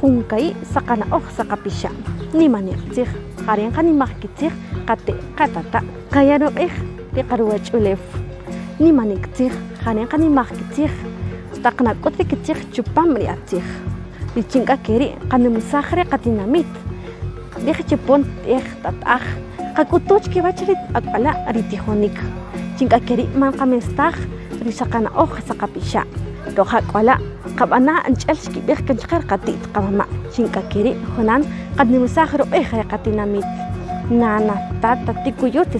junkai sakana oj sakapisha. Nimaniqtij qarinqa nimajkitzij qate qatata qayaruq'ij riqarwach'ulef nimaniqtij qarinqa nimajkitzij taqnak'ut rikitzij chupam ri'atzij richink'akeri qanemusaj qatinamit rij chipon t'ej tat'aj qak'utuch kiwach ri ak'ala ritijonik chink'akeri man qamestaj oj saqapixa كوخاكولا قبانا انشالش كي بيخ كنشخير قطيت قماما شنكا كيري خنان قد نمساخر ايخي قطينا ميت نانا تا تا تيكو يوتي